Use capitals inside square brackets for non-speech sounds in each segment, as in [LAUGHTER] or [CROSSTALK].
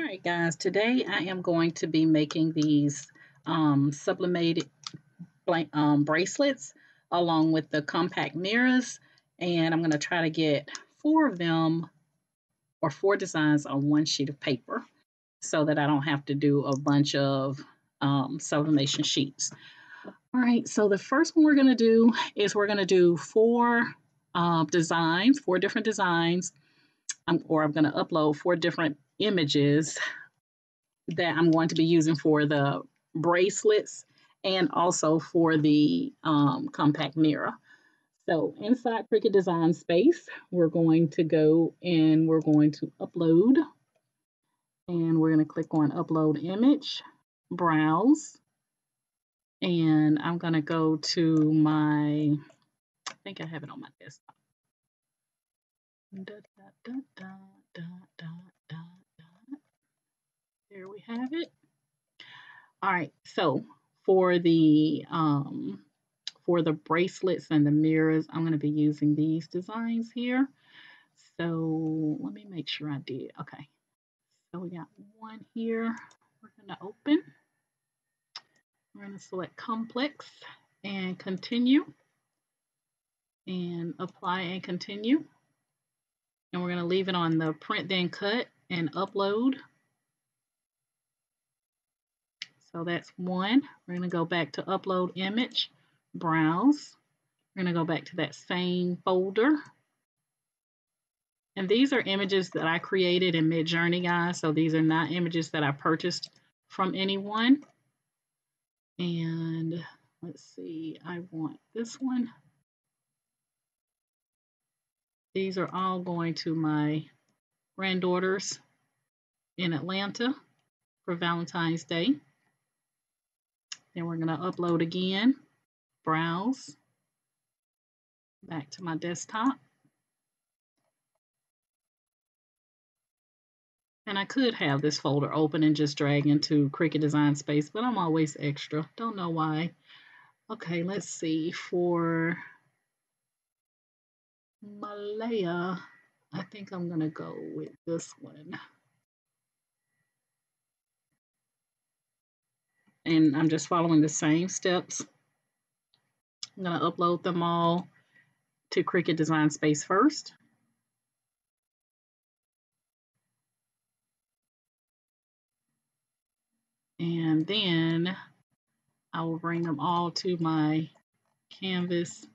All right, guys, today I am going to be making these um, sublimated um, bracelets along with the compact mirrors. And I'm going to try to get four of them or four designs on one sheet of paper so that I don't have to do a bunch of um, sublimation sheets. All right, so the first one we're going to do is we're going to do four uh, designs, four different designs, um, or I'm going to upload four different images that I'm going to be using for the bracelets and also for the um, compact mirror. So inside Cricut Design Space, we're going to go and we're going to upload. And we're going to click on Upload Image, Browse. And I'm going to go to my, I think I have it on my desktop. Da, da, da, there we have it. All right, so for the um, for the bracelets and the mirrors, I'm going to be using these designs here. So let me make sure I did. Okay, so we got one here. We're going to open. We're going to select complex and continue and apply and continue. And we're going to leave it on the print then cut and upload so that's one. We're going to go back to upload image, browse. We're going to go back to that same folder. And these are images that I created in Midjourney, guys. So these are not images that I purchased from anyone. And let's see, I want this one. These are all going to my granddaughters in Atlanta for Valentine's Day. Then we're going to upload again, browse, back to my desktop. And I could have this folder open and just drag into Cricut Design Space, but I'm always extra. Don't know why. Okay, let's see. For Malaya, I think I'm going to go with this one. And I'm just following the same steps. I'm going to upload them all to Cricut Design Space first. And then I will bring them all to my canvas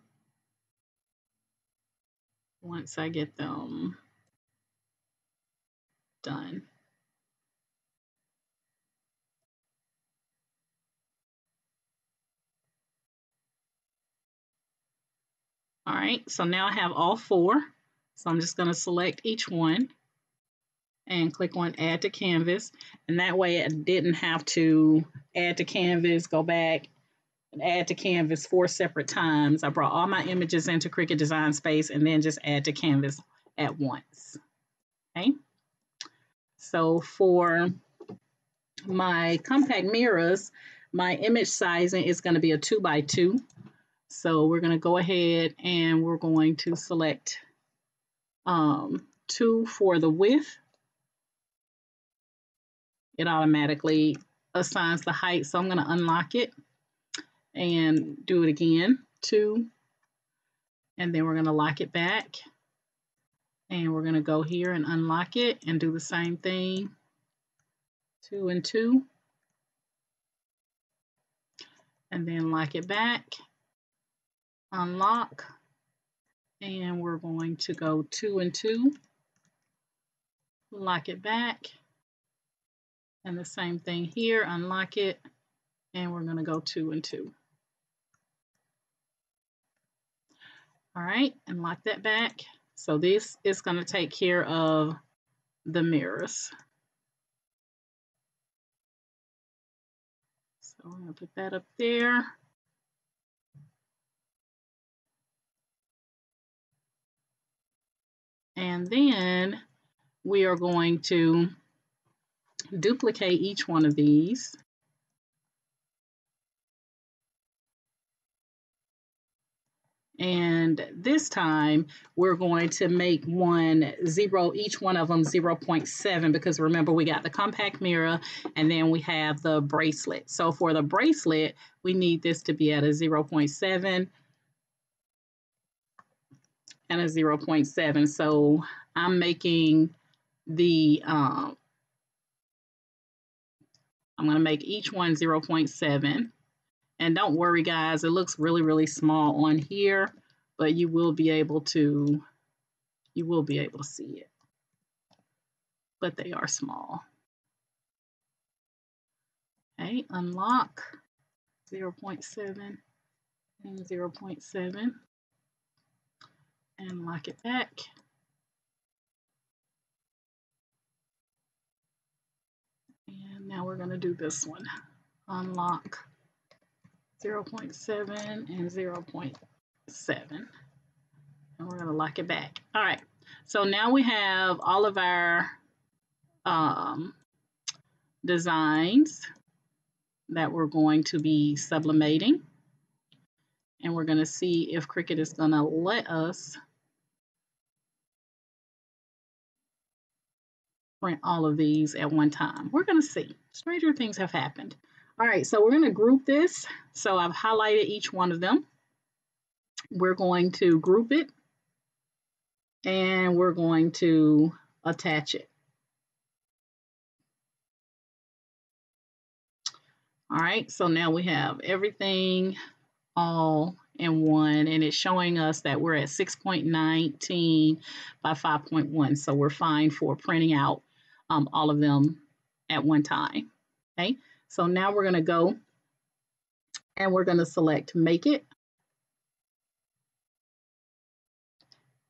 once I get them done. All right, so now I have all four. So I'm just going to select each one and click on add to canvas. And that way I didn't have to add to canvas, go back and add to canvas four separate times. I brought all my images into Cricut Design Space and then just add to canvas at once. Okay. So for my compact mirrors, my image sizing is going to be a two by two. So we're going to go ahead and we're going to select um, 2 for the width. It automatically assigns the height. So I'm going to unlock it and do it again. 2. And then we're going to lock it back. And we're going to go here and unlock it and do the same thing. 2 and 2. And then lock it back unlock and we're going to go two and two. Lock it back and the same thing here unlock it and we're going to go two and two. All right and lock that back. So this is going to take care of the mirrors. So I'm going to put that up there And then we are going to duplicate each one of these. And this time we're going to make one zero, each one of them 0.7 because remember we got the compact mirror and then we have the bracelet. So for the bracelet, we need this to be at a 0.7 and a 0.7. So I'm making the, um, I'm going to make each one 0.7. And don't worry, guys, it looks really, really small on here, but you will be able to, you will be able to see it. But they are small. Okay, unlock 0.7 and 0.7 and lock it back. And now we're going to do this one. Unlock 0.7 and 0.7. And we're going to lock it back. All right. So now we have all of our um, designs that we're going to be sublimating. And we're going to see if Cricut is going to let us print all of these at one time. We're going to see. Stranger things have happened. All right, so we're going to group this. So I've highlighted each one of them. We're going to group it and we're going to attach it. All right, so now we have everything all in one and it's showing us that we're at 6.19 by 5.1. So we're fine for printing out um, all of them at one time. Okay, so now we're going to go and we're going to select make it.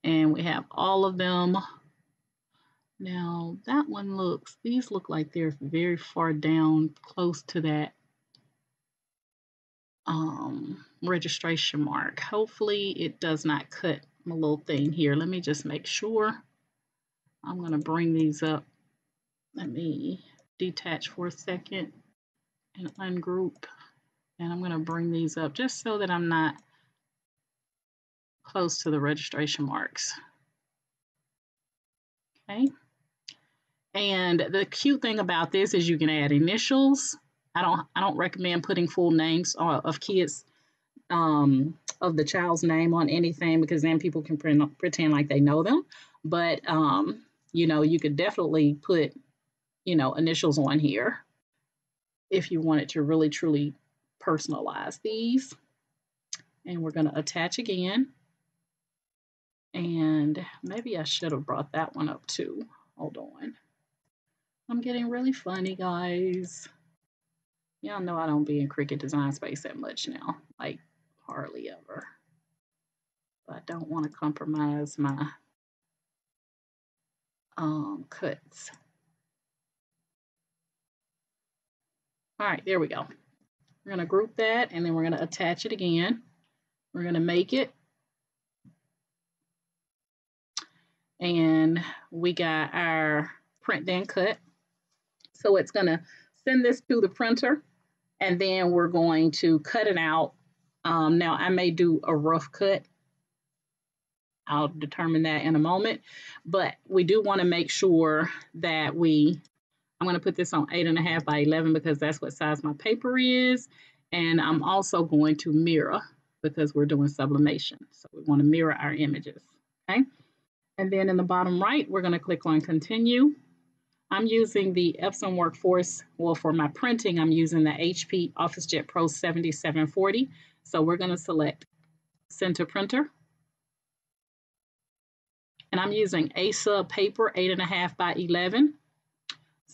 And we have all of them. Now that one looks, these look like they're very far down close to that um, registration mark. Hopefully it does not cut my little thing here. Let me just make sure. I'm going to bring these up let me detach for a second and ungroup. And I'm going to bring these up just so that I'm not close to the registration marks. Okay. And the cute thing about this is you can add initials. I don't I don't recommend putting full names of kids um, of the child's name on anything because then people can pretend like they know them. But um, you know, you could definitely put you know, initials on here if you wanted to really truly personalize these. And we're going to attach again. And maybe I should have brought that one up too. Hold on. I'm getting really funny, guys. Y'all know I don't be in Cricut Design Space that much now. Like, hardly ever. But I don't want to compromise my um, cuts. All right, there we go. We're going to group that and then we're going to attach it again. We're going to make it. And we got our print then cut. So it's going to send this to the printer and then we're going to cut it out. Um, now I may do a rough cut. I'll determine that in a moment, but we do want to make sure that we I'm going to put this on eight and a half by 11 because that's what size my paper is. And I'm also going to mirror because we're doing sublimation. So we want to mirror our images. Okay. And then in the bottom right, we're going to click on continue. I'm using the Epson Workforce. Well, for my printing, I'm using the HP OfficeJet Pro 7740. So we're going to select to printer. And I'm using A-Sub paper, eight and a half by 11.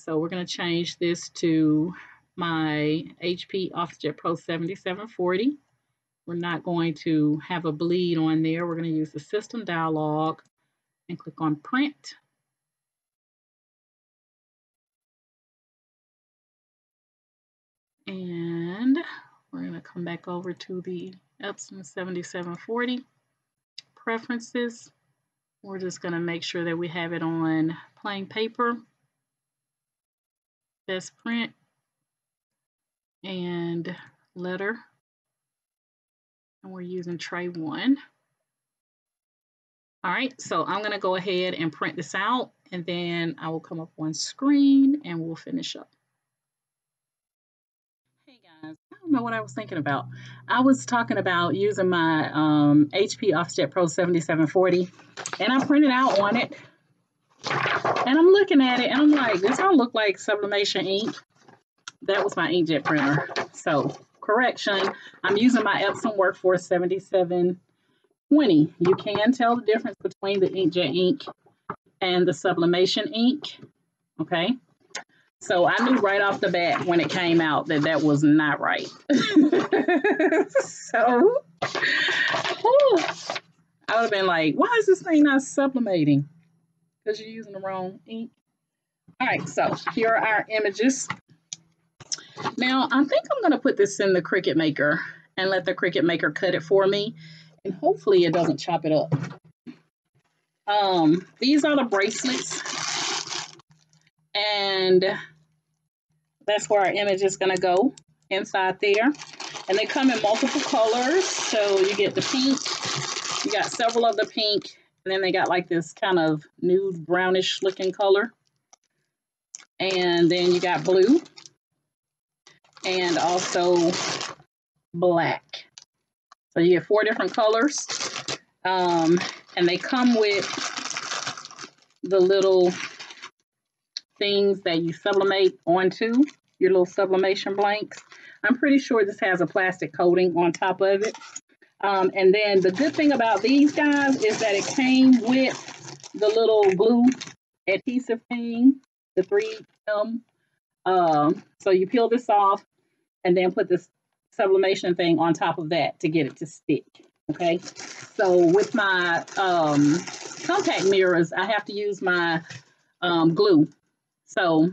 So we're going to change this to my HP OfficeJet Pro 7740. We're not going to have a bleed on there. We're going to use the system dialog and click on print. And we're going to come back over to the Epson 7740 preferences. We're just going to make sure that we have it on plain paper best print and letter. And we're using tray one. All right, so I'm gonna go ahead and print this out and then I will come up on screen and we'll finish up. Hey guys, I don't know what I was thinking about. I was talking about using my um, HP OfficeJet Pro 7740 and I printed out on it and I'm looking at it and I'm like, this don't look like sublimation ink. That was my inkjet printer. So correction, I'm using my Epson Workforce 7720. You can tell the difference between the inkjet ink and the sublimation ink. Okay. So I knew right off the bat when it came out that that was not right. [LAUGHS] so whew, I would have been like, why is this thing not sublimating? Because you're using the wrong ink. All right, so here are our images. Now, I think I'm going to put this in the Cricut Maker and let the Cricut Maker cut it for me and hopefully it doesn't chop it up. Um, these are the bracelets, and that's where our image is going to go inside there. And they come in multiple colors, so you get the pink, you got several of the pink, and then they got like this kind of nude brownish looking color. And then you got blue, and also black. So you get four different colors. Um, and they come with the little things that you sublimate onto your little sublimation blanks. I'm pretty sure this has a plastic coating on top of it. Um, and then the good thing about these guys is that it came with the little glue adhesive thing, the 3M. Um, so you peel this off and then put this sublimation thing on top of that to get it to stick. Okay, so with my um, compact mirrors, I have to use my um, glue. So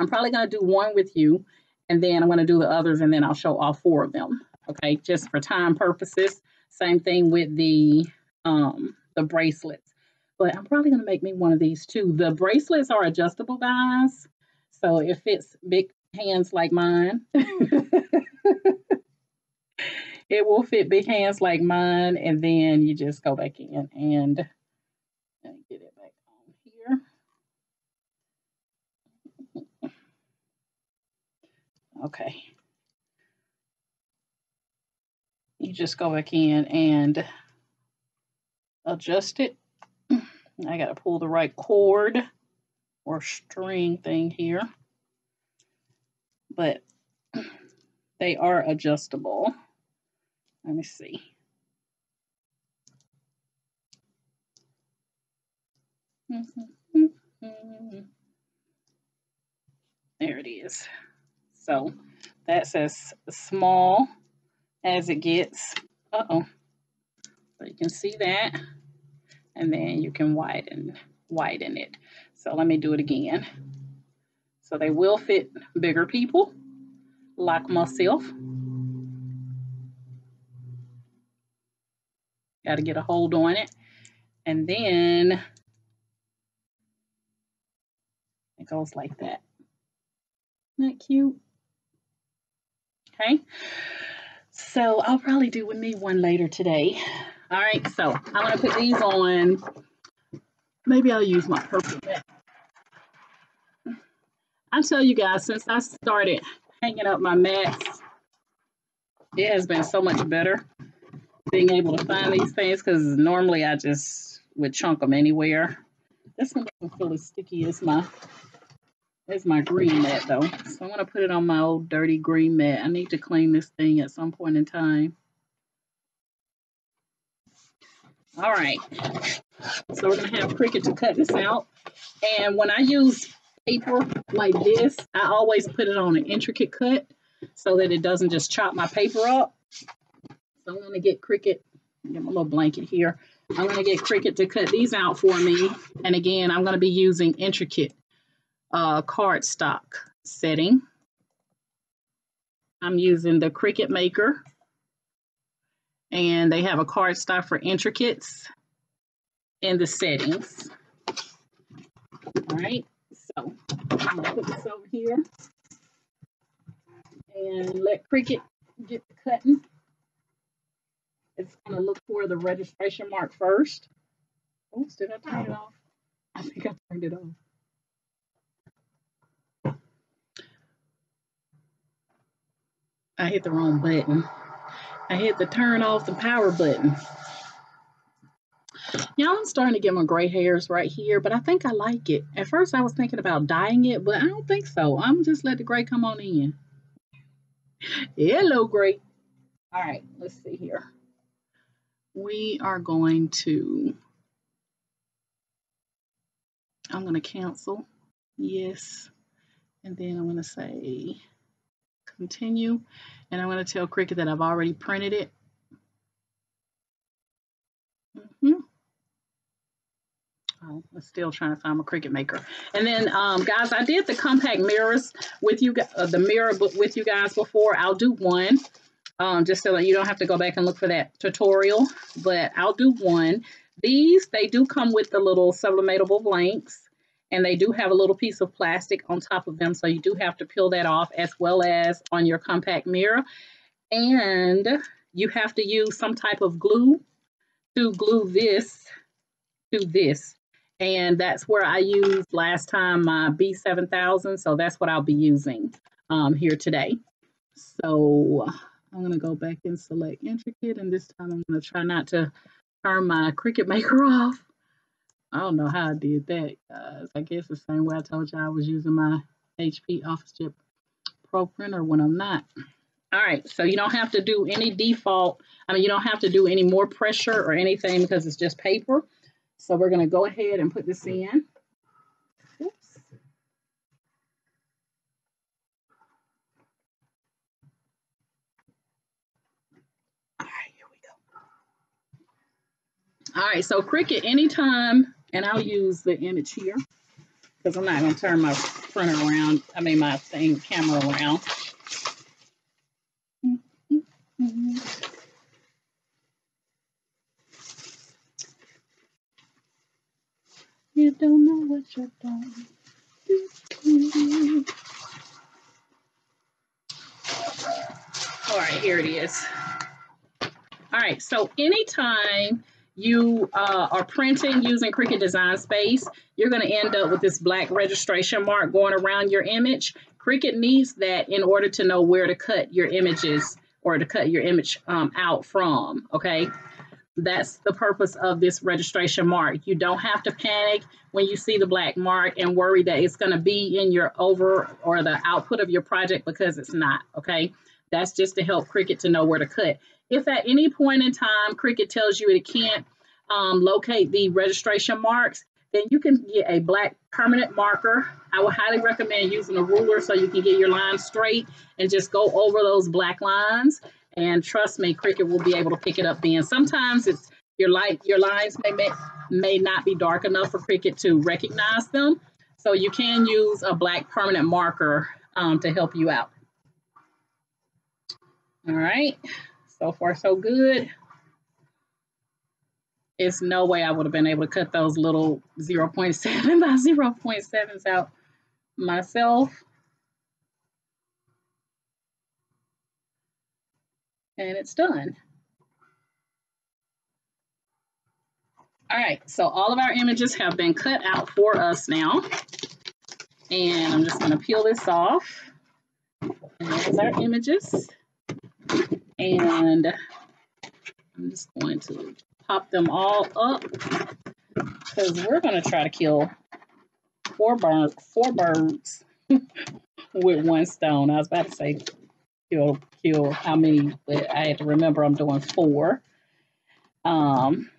I'm probably going to do one with you, and then I'm going to do the others, and then I'll show all four of them. Okay, just for time purposes. Same thing with the um, the bracelets. But I'm probably going to make me one of these too. The bracelets are adjustable, guys. So it fits big hands like mine. [LAUGHS] it will fit big hands like mine, and then you just go back in and get it back on here. [LAUGHS] Okay. You just go back in and adjust it. I got to pull the right cord or string thing here. But they are adjustable. Let me see. There it is. So that says small as it gets. Uh-oh. So you can see that. And then you can widen, widen it. So let me do it again. So they will fit bigger people like myself. Got to get a hold on it. And then it goes like that. Isn't that cute? Okay. So I'll probably do with me one later today. All right, so I'm to put these on. Maybe I'll use my purple. I'll tell you guys, since I started hanging up my mats, it has been so much better being able to find these things because normally I just would chunk them anywhere. This one doesn't feel as sticky as my as my green mat though. So I'm gonna put it on my old dirty green mat. I need to clean this thing at some point in time. All right. So we're gonna have Cricut to cut this out. And when I use paper like this, I always put it on an intricate cut so that it doesn't just chop my paper up. So I'm going to get Cricut, get my little blanket here. I'm going to get Cricut to cut these out for me. And again, I'm going to be using intricate uh, cardstock setting. I'm using the Cricut Maker. And they have a cardstock for intricates in the settings. All right, so I'm to put this over here and let Cricut get the cutting. It's to look for the registration mark first. Oops, did I turn it off? I think I turned it off. I hit the wrong button. I hit the turn off the power button. Y'all, I'm starting to get my gray hairs right here, but I think I like it. At first, I was thinking about dyeing it, but I don't think so. I'm just let the gray come on in. Hello, gray. All right, let's see here. We are going to, I'm going to cancel. Yes. And then I'm going to say continue. And I'm going to tell Cricut that I've already printed it. Mm -hmm. Oh, I'm still trying to find my Cricut maker. And then, um, guys, I did the compact mirrors with you, uh, the mirror book with you guys before. I'll do one, um, just so that you don't have to go back and look for that tutorial. But I'll do one. These, they do come with the little sublimatable blanks. And they do have a little piece of plastic on top of them. So you do have to peel that off as well as on your compact mirror. And you have to use some type of glue to glue this to this and that's where I used last time my B7000. So that's what I'll be using um, here today. So I'm going to go back and select intricate. And this time I'm going to try not to turn my Cricut Maker [LAUGHS] off. I don't know how I did that, guys. I guess the same way I told you I was using my HP OfficeJet Pro printer when I'm not. All right, so you don't have to do any default. I mean, you don't have to do any more pressure or anything because it's just paper. So we're going to go ahead and put this in. Oops. All right, here we go. All right, so Cricut anytime, and I'll use the image here because I'm not going to turn my printer around, I mean my thing camera around. You don't know what you're doing. All right, here it is. All right, so anytime you uh, are printing using Cricut Design Space, you're going to end up with this black registration mark going around your image. Cricut needs that in order to know where to cut your images or to cut your image um, out from, okay? That's the purpose of this registration mark. You don't have to panic when you see the black mark and worry that it's going to be in your over or the output of your project because it's not, okay? That's just to help Cricut to know where to cut. If at any point in time Cricut tells you it can't um, locate the registration marks, then you can get a black permanent marker. I would highly recommend using a ruler so you can get your lines straight and just go over those black lines and trust me, Cricut will be able to pick it up then. Sometimes it's your light, your lines may, may, may not be dark enough for Cricut to recognize them. So you can use a black permanent marker um, to help you out. All right, so far so good. It's no way I would have been able to cut those little 0 0.7 [LAUGHS] by 0 0.7s out myself. and it's done. All right, so all of our images have been cut out for us now. And I'm just gonna peel this off. And there's our images. And I'm just going to pop them all up because we're gonna try to kill four, bird, four birds [LAUGHS] with one stone. I was about to say kill kill how many, but I had to remember I'm doing four. Um,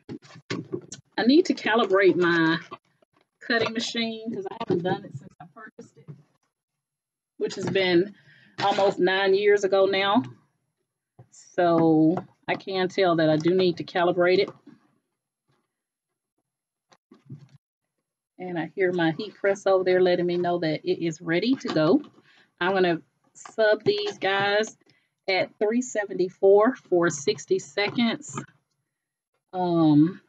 I need to calibrate my cutting machine because I haven't done it since I purchased it, which has been almost nine years ago now. So I can tell that I do need to calibrate it. And I hear my heat press over there letting me know that it is ready to go. I'm going to sub these guys at 374 for 60 seconds. Um,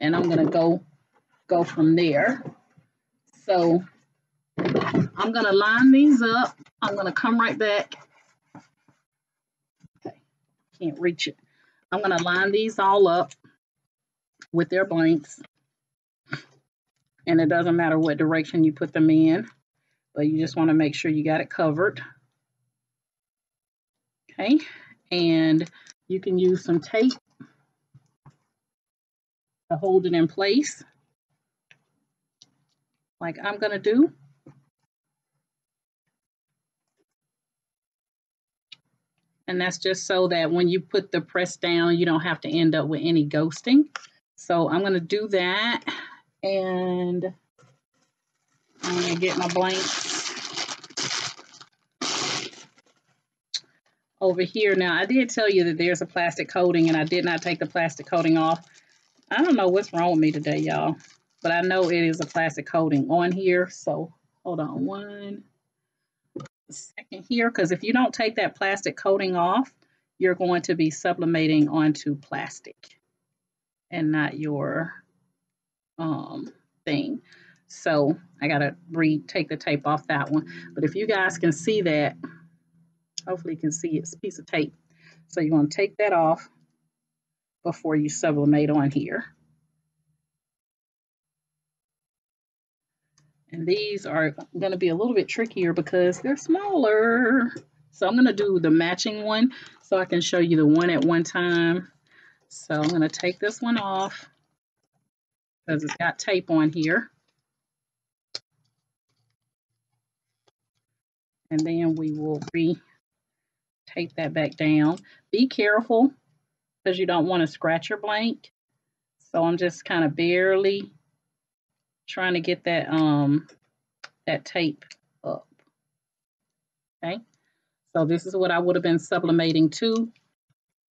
and I'm going to go go from there. So I'm going to line these up. I'm going to come right back. Okay, can't reach it. I'm going to line these all up with their blanks. And it doesn't matter what direction you put them in, but you just want to make sure you got it covered. Okay, and you can use some tape to hold it in place like I'm going to do. And that's just so that when you put the press down, you don't have to end up with any ghosting. So I'm going to do that. And I'm going to get my blanks over here. Now, I did tell you that there's a plastic coating, and I did not take the plastic coating off. I don't know what's wrong with me today, y'all. But I know it is a plastic coating on here. So hold on one second here. Because if you don't take that plastic coating off, you're going to be sublimating onto plastic and not your um, thing. So I got to re-take the tape off that one. But if you guys can see that, hopefully you can see it's piece of tape. So you want to take that off before you sublimate on here. And these are going to be a little bit trickier because they're smaller. So I'm going to do the matching one so I can show you the one at one time. So I'm going to take this one off because it's got tape on here. And then we will re-tape that back down. Be careful because you don't want to scratch your blank. So I'm just kind of barely trying to get that um that tape up. Okay, so this is what I would have been sublimating to.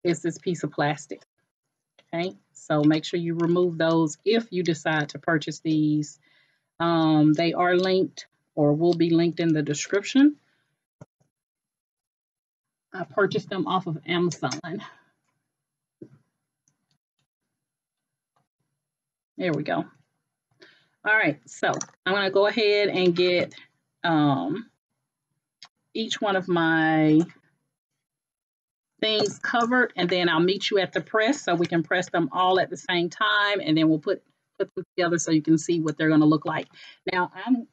Is this piece of plastic. Okay, so make sure you remove those if you decide to purchase these. Um, they are linked or will be linked in the description. I purchased them off of Amazon. There we go. All right, so I'm going to go ahead and get um, each one of my things covered and then I'll meet you at the press so we can press them all at the same time and then we'll put put them together so you can see what they're going to look like. Now I'm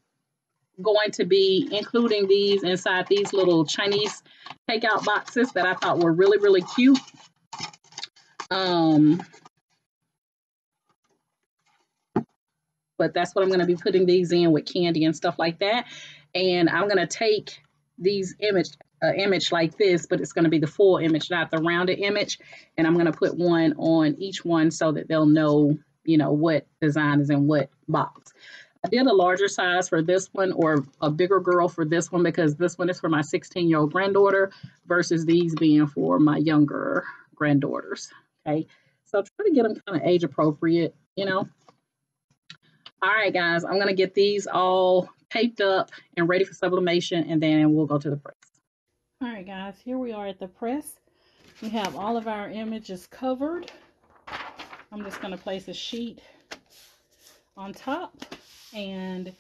going to be including these inside these little Chinese takeout boxes that I thought were really, really cute. Um, but that's what I'm going to be putting these in with candy and stuff like that. And I'm going to take these image uh, image like this, but it's going to be the full image, not the rounded image. And I'm going to put one on each one so that they'll know, you know, what design is in what box. I did a larger size for this one or a bigger girl for this one because this one is for my 16 year old granddaughter versus these being for my younger granddaughters. Okay. So try to get them kind of age appropriate, you know. All right, guys, I'm going to get these all taped up and ready for sublimation, and then we'll go to the press. All right, guys, here we are at the press. We have all of our images covered. I'm just going to place a sheet on top. And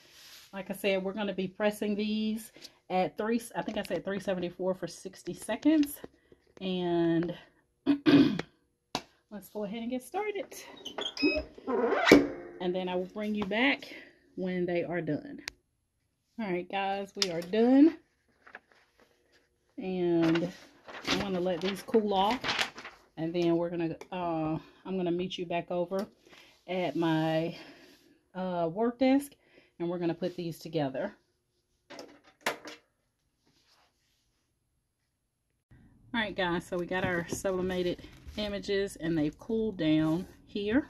like I said, we're going to be pressing these at three, I think I said 374 for 60 seconds. And [CLEARS THROAT] let's go ahead and get started and then I will bring you back when they are done. All right, guys, we are done. And I'm going to let these cool off. And then we're going to, uh, I'm going to meet you back over at my uh, work desk. And we're going to put these together. All right, guys, so we got our sublimated images and they've cooled down here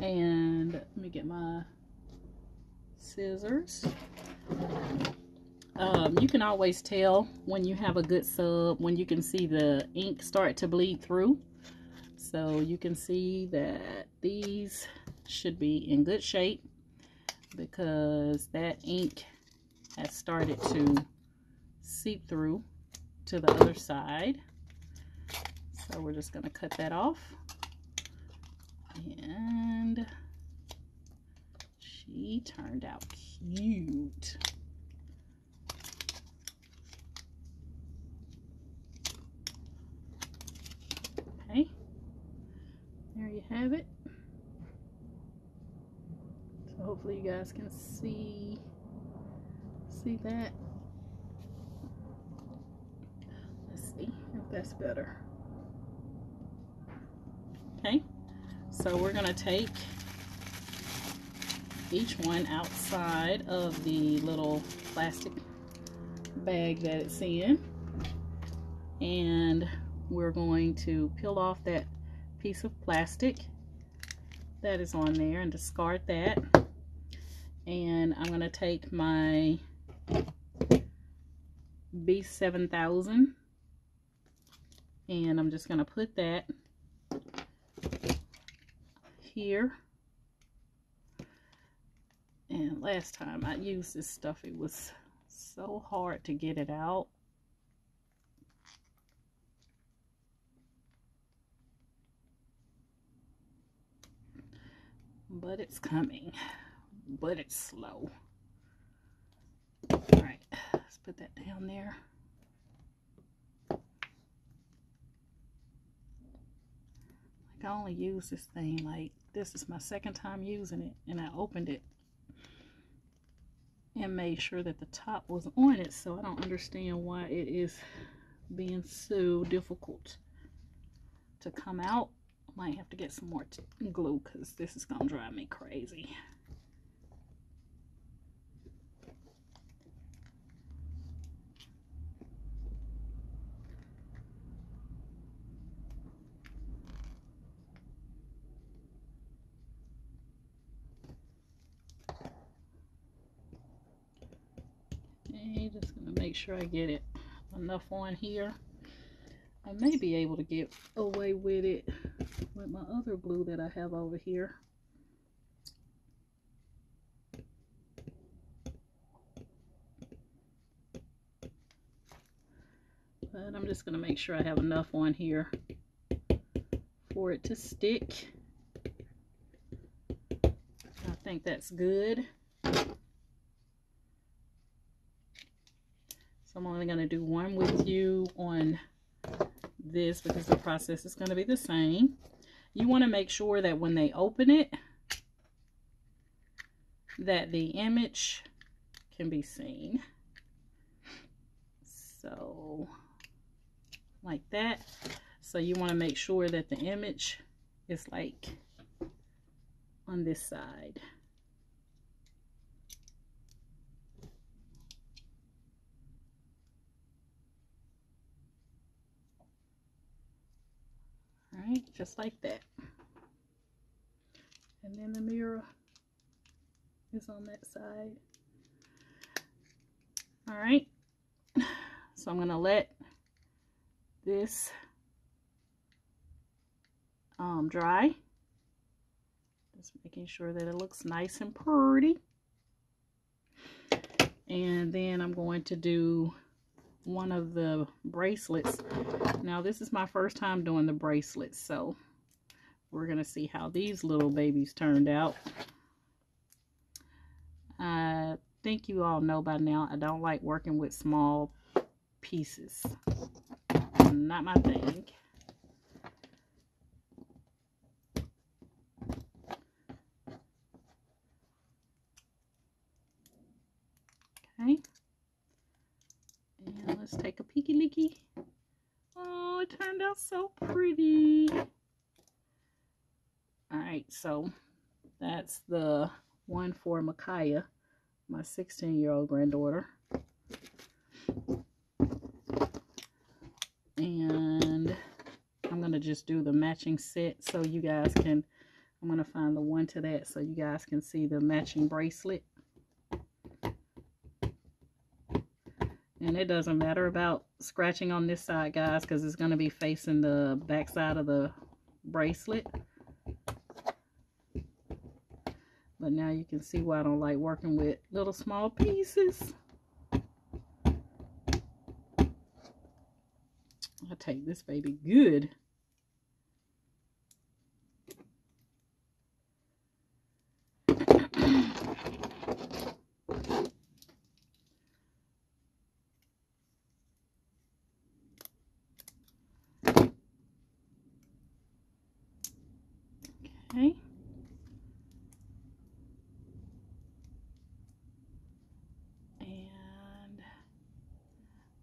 and let me get my scissors. Um, you can always tell when you have a good sub when you can see the ink start to bleed through. So you can see that these should be in good shape because that ink has started to seep through to the other side. So we're just going to cut that off and she turned out cute. Okay. There you have it. So hopefully you guys can see see that. Let's see if that's better. Okay, so we're gonna take each one outside of the little plastic bag that it's in. And we're going to peel off that piece of plastic that is on there and discard that. And I'm going to take my B7000 and I'm just going to put that here. And last time I used this stuff it was so hard to get it out. But it's coming. But it's slow. All right let's put that down there. Like I only use this thing like this is my second time using it and I opened it and made sure that the top was on it so I don't understand why it is being so difficult to come out. Might have to get some more glue because this is gonna drive me crazy just gonna make sure I get it enough on here. I may be able to get away with it with my other glue that I have over here. But I'm just going to make sure I have enough on here for it to stick. I think that's good. So I'm only going to do one with you on this because the process is going to be the same. You want to make sure that when they open it, that the image can be seen. So, like that. So you want to make sure that the image is like on this side. right just like that. And then the mirror is on that side. All right. So I'm gonna let this um, dry. Just making sure that it looks nice and pretty. And then I'm going to do one of the bracelets. Now this is my first time doing the bracelets, so we're going to see how these little babies turned out. I think you all know by now I don't like working with small pieces. Not my thing. Okay. And let's take a peeky leaky. Oh, it turned out so pretty. Alright, so that's the one for Micaiah, my 16-year-old granddaughter. And I'm going to just do the matching set so you guys can, I'm going to find the one to that so you guys can see the matching bracelet. And it doesn't matter about scratching on this side, guys, because it's going to be facing the back side of the bracelet. But now you can see why I don't like working with little small pieces. I take this baby good.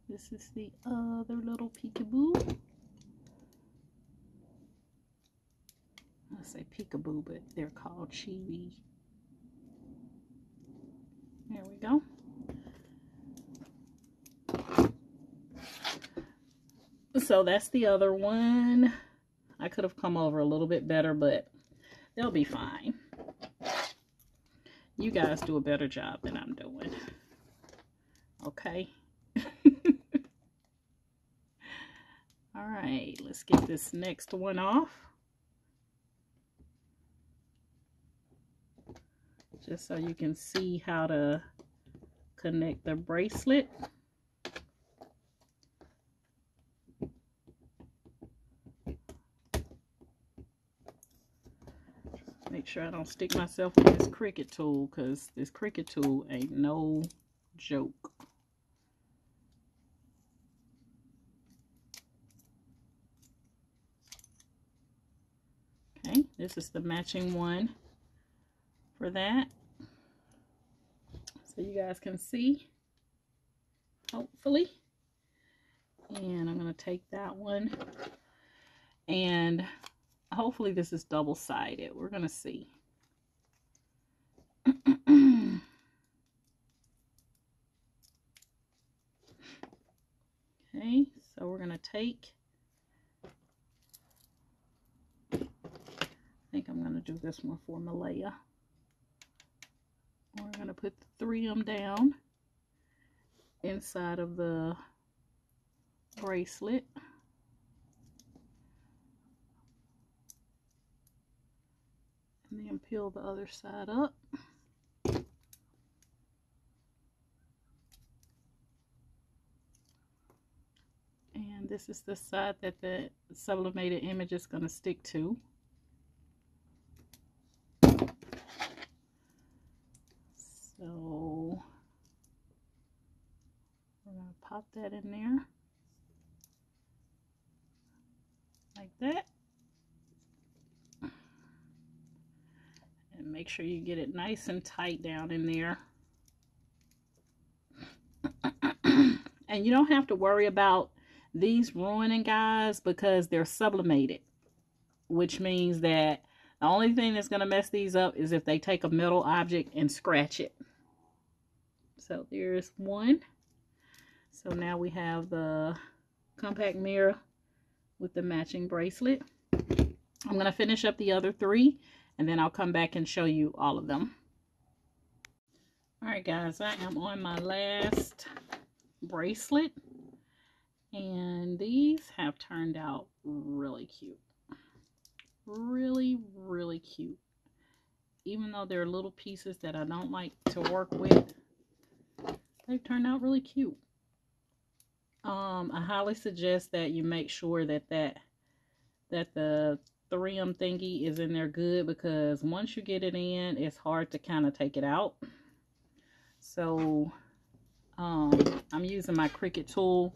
This is the other little peekaboo. I say peekaboo, but they're called chibi. There we go. So that's the other one. I could have come over a little bit better, but they'll be fine. You guys do a better job than I'm doing. Okay. Let's get this next one off. Just so you can see how to connect the bracelet. Make sure I don't stick myself with this Cricut tool because this Cricut tool ain't no joke. Okay, this is the matching one for that. So you guys can see, hopefully. And I'm going to take that one and hopefully this is double-sided. We're going to see. [CLEARS THROAT] okay, so we're going to take, think I'm going to do this one for Malaya. We're going to put the 3M down inside of the bracelet. and then peel the other side up. And this is the side that the sublimated image is going to stick to. So we're going to pop that in there like that. and make sure you get it nice and tight down in there. [CLEARS THROAT] and you don't have to worry about these ruining guys because they're sublimated, which means that the only thing that's going to mess these up is if they take a metal object and scratch it. So there's one. So now we have the compact mirror with the matching bracelet. I'm going to finish up the other three and then I'll come back and show you all of them. All right, guys, I am on my last bracelet, and these have turned out really cute. Really, really cute. Even though they're little pieces that I don't like to work with, they've turned out really cute. Um, I highly suggest that you make sure that that that the 3M thingy is in there good because once you get it in, it's hard to kind of take it out. So um, I'm using my Cricut tool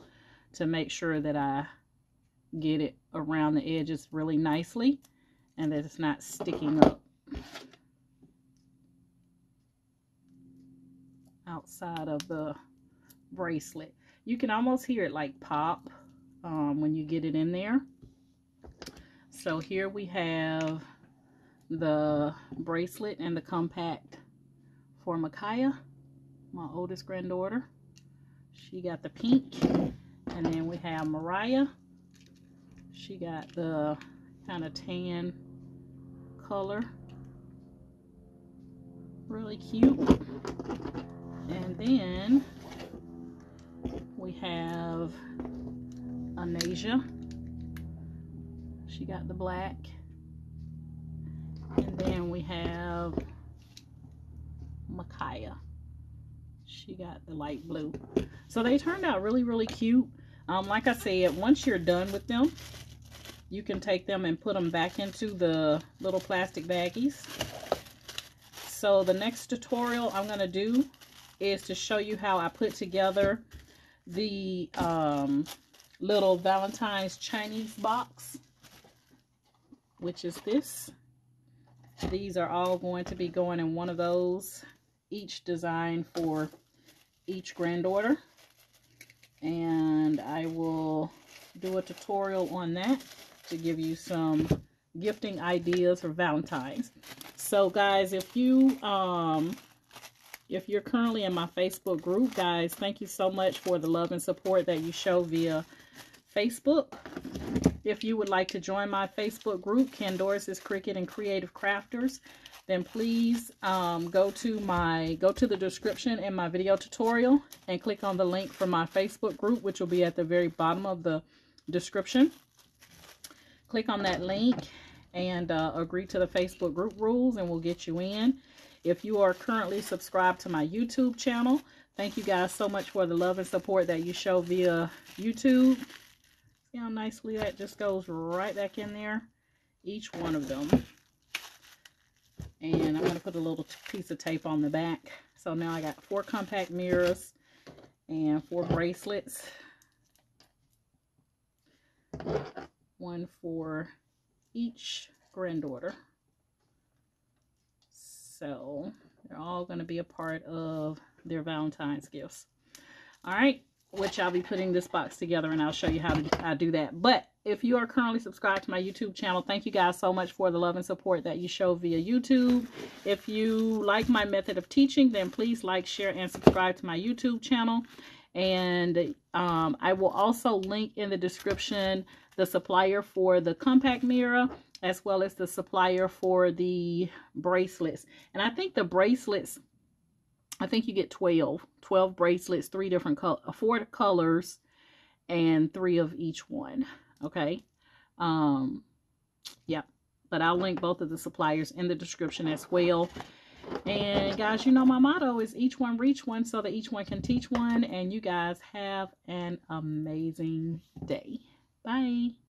to make sure that I get it around the edges really nicely and that it's not sticking up outside of the bracelet. You can almost hear it like pop um, when you get it in there. So here we have the bracelet and the compact for Micaiah, my oldest granddaughter. She got the pink. And then we have Mariah. She got the kind of tan color. Really cute. And then we have Anasia. She got the black. And then we have Micaiah. She got the light blue. So they turned out really, really cute. Um, like I said, once you're done with them, you can take them and put them back into the little plastic baggies. So the next tutorial I'm going to do is to show you how I put together the um, little Valentine's Chinese box which is this. These are all going to be going in one of those, each design for each granddaughter. and I will do a tutorial on that to give you some gifting ideas for Valentine's. So guys, if you um if you're currently in my Facebook group, guys, thank you so much for the love and support that you show via Facebook. If you would like to join my Facebook group, Candoris's Cricut and Creative Crafters, then please um, go to my go to the description in my video tutorial and click on the link for my Facebook group, which will be at the very bottom of the description. Click on that link and uh, agree to the Facebook group rules and we'll get you in. If you are currently subscribed to my YouTube channel, thank you guys so much for the love and support that you show via YouTube. See how nicely that just goes right back in there? Each one of them. And I'm going to put a little piece of tape on the back. So now I got four compact mirrors and four bracelets. One for each granddaughter. So they're all going to be a part of their Valentine's gifts. All right, which I'll be putting this box together and I'll show you how to I do that. But if you are currently subscribed to my YouTube channel, thank you guys so much for the love and support that you show via YouTube. If you like my method of teaching, then please like, share, and subscribe to my YouTube channel. And um, I will also link in the description the supplier for the compact mirror as well as the supplier for the bracelets. And I think the bracelets, I think you get 12, 12 bracelets, three different color, four colors and three of each one. Okay. Um, yeah, but I'll link both of the suppliers in the description as well. And guys, you know my motto is each one reach one so that each one can teach one. And you guys have an amazing day. Bye.